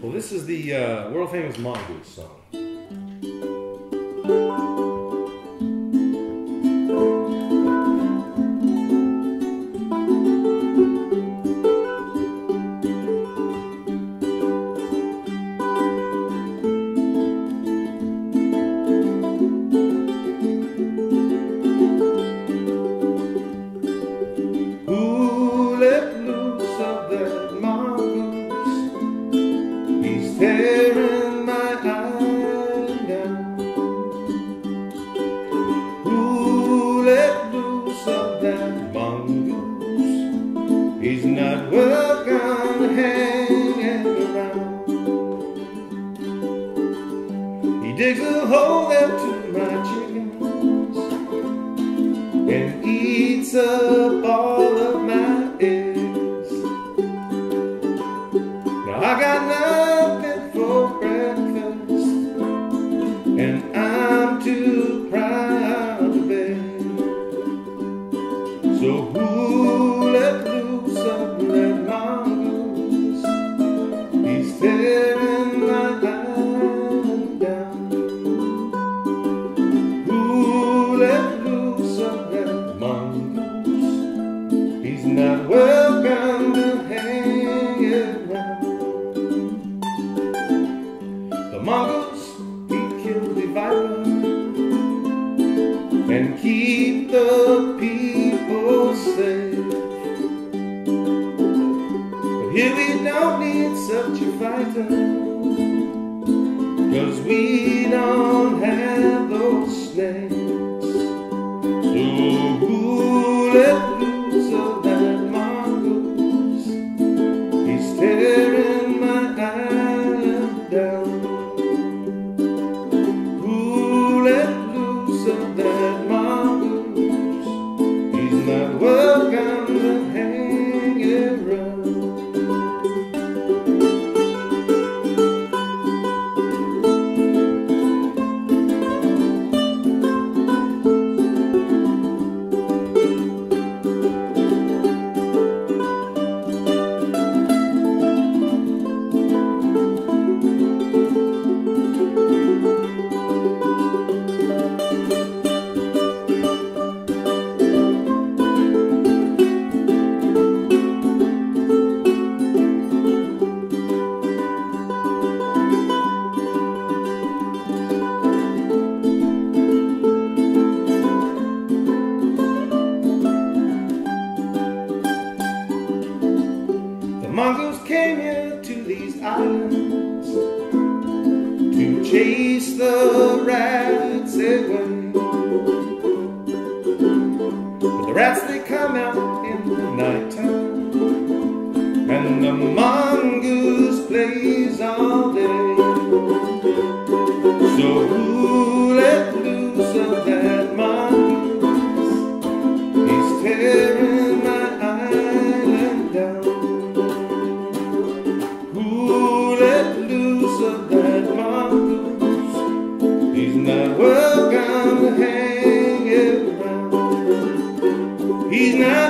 Well, this is the uh, world famous Mongoose song. Digs a hole into my chickens and eats up all of my eggs. Now I got nothing for breakfast, and I'm too proud to beg. So who let loose of that mongoose? He's tearing keep the people safe. But here we don't need such a fighter. Cause we don't have those snakes. To to chase the rats away. But the rats they come out in the nighttime, and the mongoose plays all day. He's not